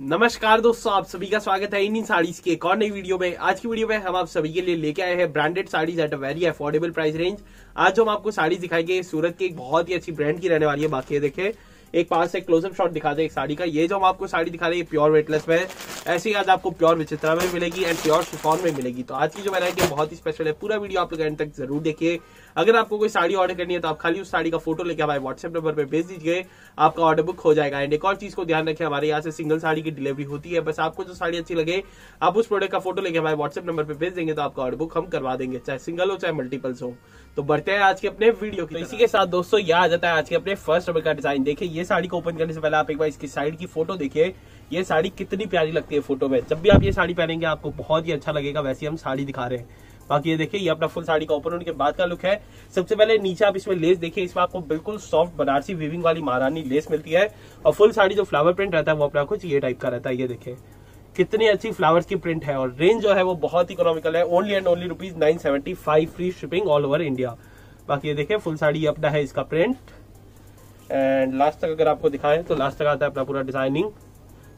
नमस्कार दोस्तों, आप सभी का स्वागत है इन साड़ीज के एक और नई वीडियो में। आज की वीडियो में हम आप सभी के लिए लेके आए हैं branded saris at a very affordable price range आज हम आपको साड़ी दिखाएँगे, सूरत की एक बहुत ही अच्छी ब्रांड की रहने वाली है, बाकी ये देखे। एक पास से क्लोजअप शॉट दिखा दे एक साड़ी का। ये जो हम आपको साड़ी दिखा रहे हैं प्योर वेटलेस में ऐसे ही आज आपको प्योर विचित्रा में मिलेगी एंड प्योर शिफॉन में मिलेगी। तो आज की जो वेरायटी है बहुत ही स्पेशल है। पूरा वीडियो आप लोग एंड तक ज़रूर देखिए। अगर आपको कोई साड़ी ऑर्डर करनी है तो आप खाली उस साड़ी का फ़ोटो लेके हमारे व्हाट्सएप नंबर पर भेज दीजिए। आपका ऑर्डर बुक हो जाएगा। एंड एक और चीज़ को ध्यान रखें हमारे यहाँ से सिंगल साड़ी की डिलीवरी होती है। बस आपको जो साड़ी अच्छी लगे आप उस प्रोडक्ट का फ़ोटो लेके हमारे व्हाट्सएप नंबर पर भेज देंगे तो आपका ऑर्डर बुक हम करवा देंगे चाहे सिंगल हो चाहे मल्टीपल्स हो। तो बढ़ते हैं आज के अपने वीडियो की तो इसी के साथ दोस्तों यह आ जाता है आज के अपने फ़र्स्ट नंबर का डिज़ाइन देखिए ये साड़ी को ओपन करने से पहले आप एक बार इसकी साइड की फ़ोटो देखिए। ये साड़ी कितनी प्यारी लगती है फ़ोटो में। जब भी आप ये साड़ी पहनेंगे, आपको बहुत ही अच्छा लगेगा, वैसे हम साड़ी दिखा रहे हैं। बाकी ये देखिए, ये अपना फुल साड़ी का ओपन होने के बाद का लुक है। सबसे पहले नीचे आप इसमें लेस देखिए, इसमें आपको बिल्कुल सॉफ्ट बनारसी वीविंग वाली महारानी लेस मिलती है। और फुल साड़ी जो फ्लावर प्रिंट रहता है, वो अपना कुछ ये टाइप का रहता है, ये देखिए। कितनी अच्छी फ्लावर्स की प्रिंट है। और रेंज जो है, वो बहुत इकोनॉमिकल है। Only and only rupees free shipping all over India बाकी ये देखिए फुल साड़ी अपना है इसका प्रिंट एंड लास्ट तक अगर आपको दिखाएँ तो लास्ट तक आता है अपना पूरा डिज़ाइनिंग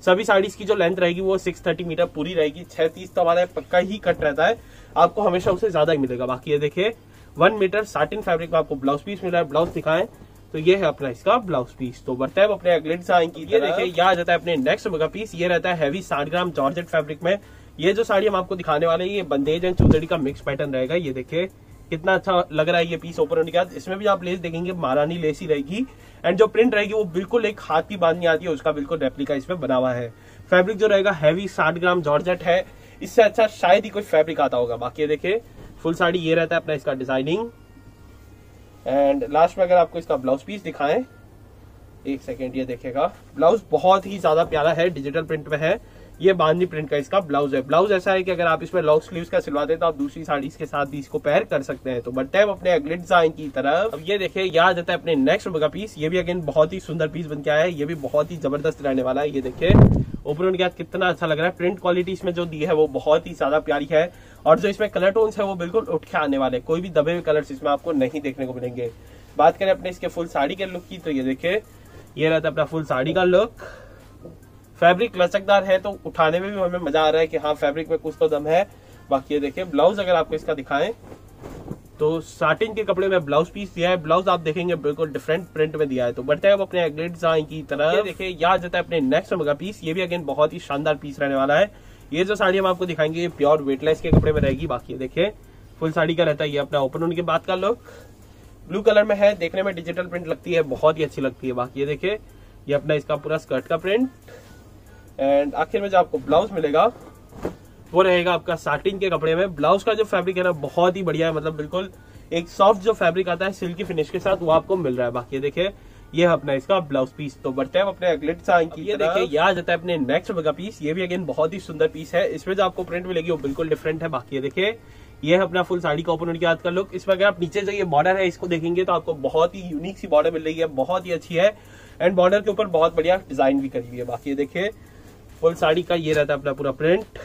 सभी साड़ीज की जो लेंथ रहेगी वो 630 मीटर पूरी रहेगी। छह तीस तो हमारा पक्का ही कट रहता है। आपको हमेशा उससे ज़्यादा ही मिलेगा। बाकी ये देखिए वन मीटर साटिन फैब्रिक में आपको ब्लाउज पीस मिला है। ब्लाउज दिखाएँ तो ये है अपना इसका ब्लाउज पीस तो बढ़ता है अपने अगले डिज़ाइन की ये देखिए यह आ जाता है अपने नेक्स्ट का पीस ये रहता है हैवी साठ ग्राम जॉर्जेट फैब्रिक में। ये जो साड़ी हम आपको दिखाने वाले हैं ये बंदेज एंड चौधरी का मिक्स पैटर्न रहेगा। ये देखिए कितना अच्छा लग रहा है ये पीस ओपन होने के बाद इसमें भी आप लेस देखेंगे, महारानी लेस ही रहेगी। एंड जो प्रिंट रहेगी, वो बिल्कुल एक हाथ की बांधनी आती है उसका बिल्कुल रेप्लिका इसमें बना हुआ है। फैब्रिक जो रहेगा हैवी साठ ग्राम जॉर्जेट है। इससे अच्छा शायद ही कुछ फैब्रिक आता होगा। बाकी देखिए फुल साड़ी ये रहता है अपना इसका डिज़ाइनिंग एंड लास्ट में अगर आपको इसका ब्लाउज पीस दिखाएँ, एक सेकेंड ये देखेगा ब्लाउज बहुत ही ज़्यादा प्यारा है डिजिटल प्रिंट में है। ये बांधनी प्रिंट का इसका ब्लाउज है। ब्लाउज ऐसा है कि अगर आप इसमें लॉन्ग स्लीव्स का सिलवाते हैं तो आप दूसरी साड़ी के साथ भी इसको पैर कर सकते हैं। तो बट टाइम अपने अगले डिज़ाइन की तरफ़, अब ये देखिए, याद आता है अपने नेक्स्ट का पीस ये भी अगेन बहुत ही सुंदर पीस बन के आया है। ये भी बहुत ही ज़बरदस्त रहने वाला है। ये देखिए, ऊपर के कितना अच्छा लग रहा है। प्रिंट क्वालिटी इसमें जो दी है वो बहुत ही ज़्यादा प्यारी है। और जो इसमें कलर टोन्स है वो बिल्कुल उठ के आने वाले कोई भी दबे हुए कलर इसमें आपको नहीं देखने को मिलेंगे। बात करें अपने इसके फुल साड़ी के लुक की तो ये देखिए, ये रहता है अपना फुल साड़ी का लुक फैब्रिक लचकदार है तो उठाने में भी हमें मज़ा आ रहा है कि हाँ फैब्रिक में कुछ तो दम है। बाकी ये देखिए, ब्लाउज अगर आपको इसका दिखाएँ तो साटिन के कपड़े में ब्लाउज पीस दिया है। ब्लाउज आप देखेंगे, बिल्कुल डिफरेंट प्रिंट में दिया है। तो बढ़ते हैं अपने अगले डिज़ाइन की तरह देखिए यहाँ जाता है अपने नेक्स्ट का पीस ये भी अगेन बहुत ही शानदार पीस रहने वाला है। ये जो साड़ी हम आपको दिखाएँगे, ये प्योर वेटलेस के कपड़े में रहेगी। बाकी देखिए फुल साड़ी का रहता है। ये अपना ओपन होने के बाद का लुक ब्लू कलर में है, देखने में डिजिटल प्रिंट लगती है, बहुत ही अच्छी लगती है। बाकी ये देखिए, ये अपना इसका पूरा स्कर्ट का प्रिंट एंड आखिर में जो आपको ब्लाउज मिलेगा वो रहेगा आपका साटिन के कपड़े में। ब्लाउज का जो फैब्रिक है ना बहुत ही बढ़िया है। मतलब बिल्कुल एक सॉफ्ट जो फैब्रिक आता है सिल्की फिनिश के साथ वो आपको मिल रहा है। बाकी देखिए ये है अपना इसका ब्लाउज पीस तो बढ़ते हैं अपने अगले डिज़ाइन की ये देखिए ये आ जाता है अपने नेक्स्ट का पीस ये भी अगेन बहुत ही सुंदर पीस है। इसमें जो आपको प्रिंट मिलेगी वो बिल्कुल डिफरेंट है। बाकी देखिए ये है अपना फुल साड़ी का ओपन का आज का लुक इसमें अगर आप नीचे से ये बॉर्डर है इसको देखेंगे तो आपको बहुत ही यूनिक सी बॉर्डर मिल रही है। बहुत ही अच्छी है। एंड बॉर्डर के ऊपर बहुत बढ़िया डिज़ाइन भी करी हुई है। बाकी देखिए फुल साड़ी का ये रहता है अपना पूरा प्रिंट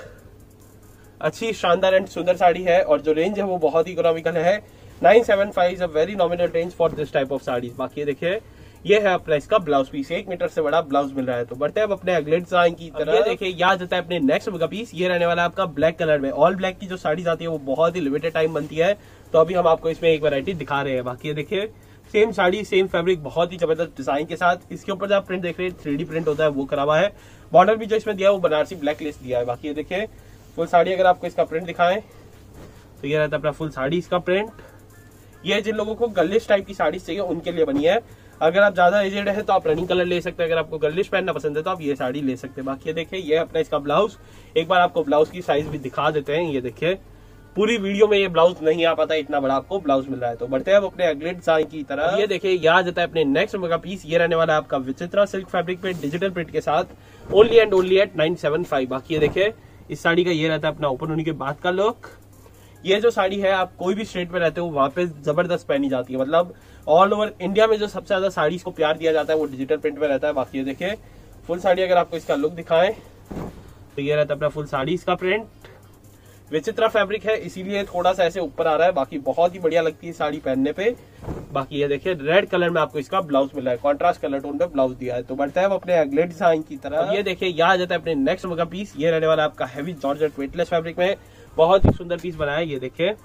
अच्छी शानदार एंड सुंदर साड़ी है और जो रेंज है वो बहुत ही इकोनॉमिकल है। Nine seven five is a very nominal range for this type of saris बाकी देखिए ये है अपना इसका ब्लाउज पीस एक मीटर से बड़ा ब्लाउज मिल रहा है। तो बढ़ते हैं अपने अगले डिज़ाइन की तरह ये देखिए याद आता है अपने नेक्स्ट का पीस ये रहने वाला है आपका ब्लैक कलर में। ऑल ब्लैक की जो साड़ीज आती है वो बहुत ही लिमिटेड टाइम बनती है। तो अभी हम आपको इसमें एक वैरायटी दिखा रहे हैं। बाकी ये देखिए सेम साड़ी, सेम फैब्रिक बहुत ही ज़बरदस्त डिज़ाइन के साथ। इसके ऊपर जो आप प्रिंट देख रहे हैं थ्री प्रिंट होता है, वो करा हुआ है। बॉर्डर भी जो इसमें दिया है, वो बनारसी ब्लैक लेस दिया है। बाकी ये देखिए फुल साड़ी अगर आपको इसका प्रिंट दिखाएँ तो ये रहता है अपना फुल साड़ी इसका प्रिंट ये जिन लोगों को गर्लिश टाइप की साड़ी चाहिए, उनके लिए बनी है। अगर आप ज़्यादा एजेड है तो आप रनिंग कलर ले सकते हैं। अगर आपको गर्लिश पहनना पसंद है तो आप ये साड़ी ले सकते हैं। बाकी ये देखिए, ये अपना इसका ब्लाउज एक बार आपको ब्लाउज की साइज़ भी दिखा देते हैं। ये देखिए पूरी वीडियो में ये ब्लाउज नहीं आ पाता, इतना बड़ा आपको ब्लाउज मिल रहा है। तो बढ़ते हैं अपने अगले डिज़ाइन की तरह ये देखिए, याद जाता है अपने नेक्स्ट का पीस ये रहने वाला है आपका विचित्रा सिल्क फैब्रिक पे डिजिटल प्रिंट के साथ only and only at nine seven five बाकी ये देखिए, इस साड़ी का ये रहता है अपना ओपन होने के बाद का लुक ये जो साड़ी है, आप कोई भी स्टेट में रहते हो, वहाँ पे ज़बरदस्त पहनी जाती है। मतलब ऑल ओवर इंडिया में जो सबसे ज़्यादा साड़ी को प्यार दिया जाता है, वो डिजिटल प्रिंट में रहता है। बाकी ये देखिए फुल साड़ी अगर आपको इसका लुक दिखाएँ तो ये रहता है अपना फुल साड़ी इसका प्रिंट विचित्रा फैब्रिक है, इसीलिए थोड़ा सा ऐसे ऊपर आ रहा है, बाकी बहुत ही बढ़िया लगती है साड़ी पहनने पे। बाकी ये देखिए रेड कलर में आपको इसका ब्लाउज मिला है कॉन्ट्रास्ट कलर टोन पे ब्लाउज दिया है। तो बढ़ता है अपने अगले डिज़ाइन की तरह ये देखिए, यहाँ आ जाता है अपने नेक्स्ट का पीस ये रहने वाला आपका हैवी जॉर्जेट वेटलेस फैब्रिक में। बहुत ही सुंदर पीस बनाया है, ये देखिए।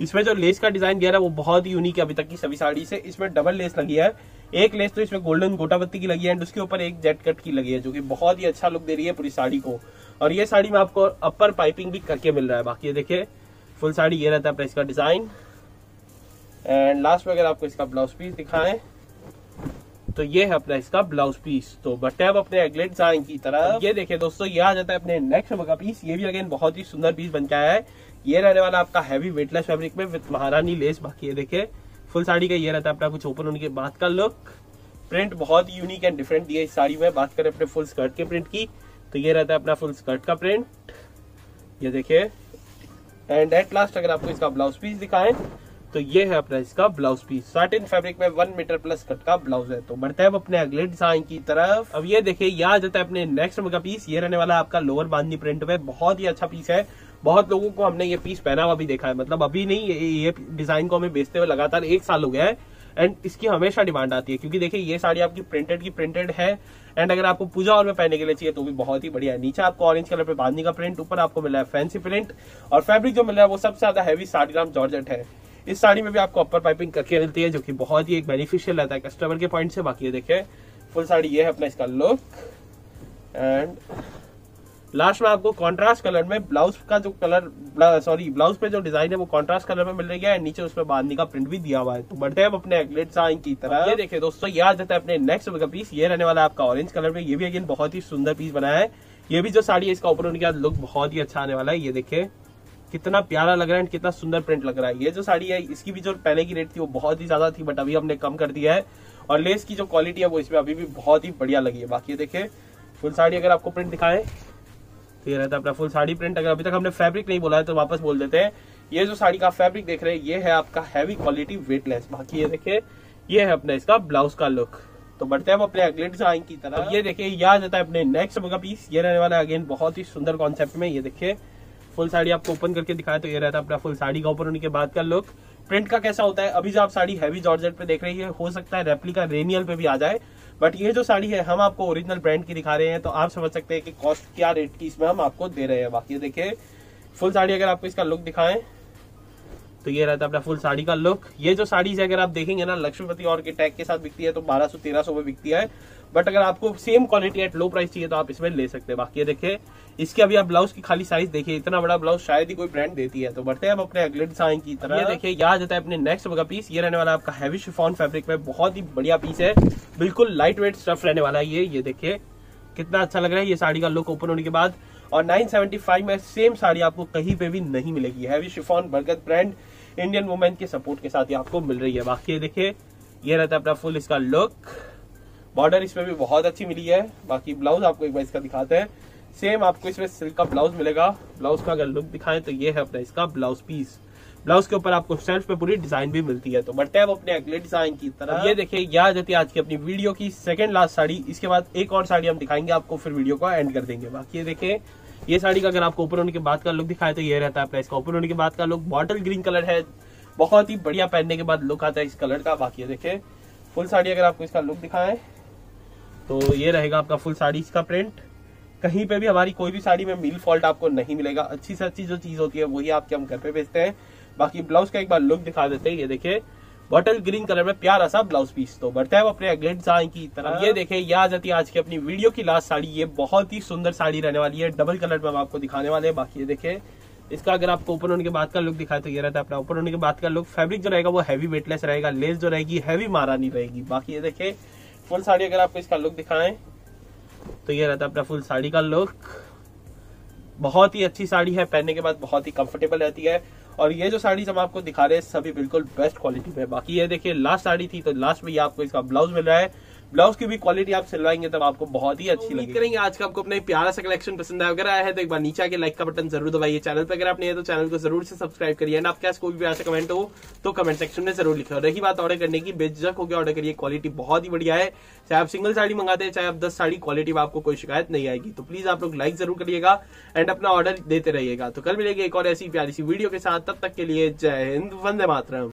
इसमें जो लेस का डिज़ाइन दिया है वो बहुत ही यूनिक है अभी तक की सभी साड़ी से। इसमें डबल लेस लगी है। एक लेस तो इसमें गोल्डन गोटापत्ती की लगी है एंड उसके ऊपर एक जेट कट की लगी है, जो कि बहुत ही अच्छा लुक दे रही है पूरी साड़ी को। और ये साड़ी में आपको अपर पाइपिंग भी करके मिल रहा है। बाकी ये देखिए फुल साड़ी, ये रहता है अपना इसका डिज़ाइन एंड लास्ट में अगर आपको इसका ब्लाउज पीस दिखाएँ तो ये है अपना इसका ब्लाउज पीस तो बट अब अपने अगले डिज़ाइन की तरह ये देखिए दोस्तों, ये आ जाता है अपने नेक्स्ट का पीस ये भी अगेन बहुत ही सुंदर पीस बन के आया है। ये रहने वाला आपका हैवी वेटलेस फैब्रिक में विथ महारानी लेस बाकी ये देखे फुल साड़ी का ये रहता है अपना कुछ ओपन होने के बाद का लुक प्रिंट बहुत यूनिक एंड डिफरेंट दिया इस साड़ी में। बात करें अपने फुल स्कर्ट के प्रिंट की। तो ये रहता है अपना फुल स्कर्ट का प्रिंट ये देखिए। एंड एट लास्ट अगर आपको इसका ब्लाउज पीस दिखाएँ तो ये है अपना इसका ब्लाउज पीस साटिन फैब्रिक में वन मीटर प्लस कट का ब्लाउज है। तो बढ़ते हैं अपने अगले डिज़ाइन की तरफ़। अब ये देखिए यहाँ आ जाता है अपने नेक्स्ट का पीस ये रहने वाला आपका लोअर बांधनी प्रिंट में। बहुत ही अच्छा पीस है। बहुत लोगों को हमने ये पीस पहना हुआ भी देखा है। मतलब अभी नहीं ये, ये डिज़ाइन को हमें बेचते हुए लगातार एक साल हो गया है। एंड इसकी हमेशा डिमांड आती है, क्योंकि देखिए, ये साड़ी आपकी प्रिंटेड की प्रिंटेड है एंड अगर आपको पूजा और में पहनने के लिए चाहिए तो भी बहुत ही बढ़िया है। नीचे आपको ऑरेंज कलर पे बांधने का प्रिंट ऊपर आपको मिला है फैंसी प्रिंट और फैब्रिक जो मिला है, वो सबसे ज़्यादा हैवी साड़ी ग्राम जॉर्जेट है। इस साड़ी में भी आपको अपर पाइपिंग करके मिलती है, जो कि बहुत ही एक बेनिफिशियल रहता है कस्टमर के पॉइंट से। बाकी देखे फुल साड़ी ये है अपना इसका लुक एंड लास्ट में आपको कॉन्ट्रास्ट कलर में ब्लाउज का जो कलर सॉरी ब्लाउज पे जो डिज़ाइन है वो कॉन्ट्रास्ट कलर में मिल रही है नीचे उसमें बांधने का प्रिंट भी दिया हुआ है। तो बढ़ते हैं अपने अगले डिज़ाइन की तरह ये देखिए दोस्तों, ये आ जाता है अपने नेक्स्ट का पीस ये रहने वाला है आपका ऑरेंज कलर में। ये भी अगेन बहुत ही सुंदर पीस बनाया है। ये भी जो साड़ी है, इसका ऊपर उनके लुक बहुत ही अच्छा आने वाला है। ये देखिए, कितना प्यारा लग रहा है कितना सुंदर प्रिंट लग रहा है। ये जो साड़ी है, इसकी भी जो पहले की रेट थी, वो बहुत ही ज़्यादा थी बट अभी हमने कम कर दिया है। और लेस की जो क्वालिटी है, वो इसमें अभी भी बहुत ही बढ़िया लगी है। बाकी देखे फुल साड़ी अगर आपको प्रिंट दिखाए। तो ये रहता है अपना फुल साड़ी प्रिंट अगर अभी तक हमने फैब्रिक नहीं बोला है तो वापस बोल देते हैं। ये जो साड़ी का फैब्रिक देख रहे हैं, ये है आपका हैवी क्वालिटी वेटलेस बाकी ये देखिए, ये है अपना इसका ब्लाउज का लुक तो बढ़ते हैं अपने अगले डिज़ाइन की तरफ़। ये देखिए ये आ जाता है अपने नेक्स्ट का पीस ये रहने वाला है अगेन बहुत ही सुंदर कॉन्सेप्ट में। ये देखिए फुल साड़ी आपको ओपन करके दिखाया तो ये रहता है अपना फुल साड़ी का ओपन होने के बाद का लुक प्रिंट का कैसा होता है? अभी जो आप साड़ी हैवी जॉर्जेट पे देख रही है हो सकता है रेप्लिका रेनियल पे भी आ जाए। बट ये जो साड़ी है, हम आपको ओरिजिनल ब्रांड की दिखा रहे हैं तो आप समझ सकते हैं कि कॉस्ट क्या रेट की इसमें हम आपको दे रहे हैं। बाकी देखिए फुल साड़ी अगर आपको इसका लुक दिखाएँ तो ये रहता है अपना फुल साड़ी का लुक ये जो साड़ी है, अगर आप देखेंगे ना, लक्ष्मीपति और के टैग के साथ बिकती है तो बारह सौ, तेरह सौ में बिकती है। बट अगर आपको same quality at low price चाहिए तो आप इसमें ले सकते हैं। बाकी देखिए, इसके अभी आप ब्लाउज की खाली साइज़ देखिए, इतना बड़ा ब्लाउज शायद ही कोई ब्रांड देती है। तो बढ़ते हैं अपने अगले डिज़ाइन की तरह देखिए यहाँ जाता है अपने नेक्स्ट का पीस ये रहने वाला आपका हैवी शिफॉन फैब्रिक में। बहुत ही बढ़िया पीस है। बिल्कुल लाइट वेट स्टफ़ रहने वाला है ये। ये देखिए, कितना अच्छा लग रहा है। ये साड़ी का लुक ओपन होने के बाद। और 975 में सेम साड़ी आपको कहीं पे भी नहीं मिलेगी। Heavy chiffon Bargad brand Indian women के सपोर्ट के साथ ये आपको मिल रही है। बाकी देखिए, ये रहता है अपना फुल इसका लुक बॉर्डर इसमें भी बहुत अच्छी मिली है। बाकी ब्लाउज आपको एक बार इसका दिखाते हैं। सेम आपको इसमें सिल्क का ब्लाउज मिलेगा। ब्लाउज का अगर लुक दिखाएँ तो ये है अपना इसका ब्लाउज पीस ब्लाउज के ऊपर आपको सेल्फ पे पूरी डिज़ाइन भी मिलती है। तो बढ़ते हैं अपने अगले डिज़ाइन की तरह ये देखिए याद जाती है आज की अपनी वीडियो की सेकंड लास्ट साड़ी। इसके बाद एक और साड़ी हम दिखाएँगे आपको, फिर वीडियो को एंड कर देंगे। बाकी ये देखिए, ये साड़ी का अगर आपको ऊपर होने के बाद का लुक दिखाए तो ये रहता है अपना इसका ऊपर होने के बाद का लुक बॉटल ग्रीन कलर है। बहुत ही बढ़िया पहनने के बाद लुक आता है इस कलर का। बाकी देखे फुल साड़ी अगर आपको इसका लुक दिखाए तो ये रहेगा आपका फुल साड़ी इसका प्रिंट कहीं पे भी हमारी कोई भी साड़ी में मील फॉल्ट आपको नहीं मिलेगा. अच्छी से अच्छी जो चीज़ होती है वही आपके हम घर पे बेचते हैं. बाकी ब्लाउज का एक बार लुक दिखा देते हैं. ये देखिए बॉटल ग्रीन कलर में प्यारा सा ब्लाउज पीस तो बढ़ता है अपने अगले डिज़ाइन की तरह ये देखे ये आ जाती है आज की अपनी वीडियो की लास्ट साड़ी. ये बहुत ही सुंदर साड़ी रहने वाली है. डबल कलर में हम आपको दिखाने वाले हैं. बाकी ये देखे इसका अगर आपको ओपन होने के बाद का लुक दिखाए तो ये रहता है अपना ओपन होने के बाद का लुक फैब्रिक जो रहेगा वो हैवी वेटलेस रहेगा. लेस जो रहेगी हैवी मारानी रहेगी. बाकी ये देखे फुल साड़ी अगर आपको इसका लुक दिखाएँ तो ये रहता है अपना फुल साड़ी का लुक बहुत ही अच्छी साड़ी है, पहनने के बाद बहुत ही कंफर्टेबल रहती है। और ये जो साड़ी हम आपको दिखा रहे हैं, सभी बिल्कुल बेस्ट क्वालिटी में बाकी ये देखिए लास्ट साड़ी थी तो लास्ट में ये आपको इसका ब्लाउज मिल रहा है। ब्लाउज की भी क्वालिटी आप सिलवाएँगे तब आपको बहुत ही अच्छी लगी करेंगे आज का आपको अपना प्यारा सा कलेक्शन पसंद आया। अगर आया है तो एक बार नीचे आके लाइक का बटन ज़रूर दबाइए चैनल पर अगर आप नहीं है तो चैनल को ज़रूर से सब्सक्राइब करिए। एंड आपके पास कोई भी ऐसा कमेंट हो तो कमेंट सेक्शन में ज़रूर लिखे। रही बात ऑर्डर करने की बेझक होकर ऑर्डर करिए। क्वालिटी बहुत ही बढ़िया है। चाहे आप सिंगल साड़ी मंगाते हैं चाहे आप दस साड़ी क्वालिटी में आपको कोई शिकायत नहीं आएगी। तो प्लीज़ आप लोग लाइक ज़रूर करिएगा एंड अपना ऑर्डर देते रहिएगा। तो कल मिलेगी एक और ऐसी प्यारी सी वीडियो के साथ। तब तक के लिए जय हिंद वंदे मातरम।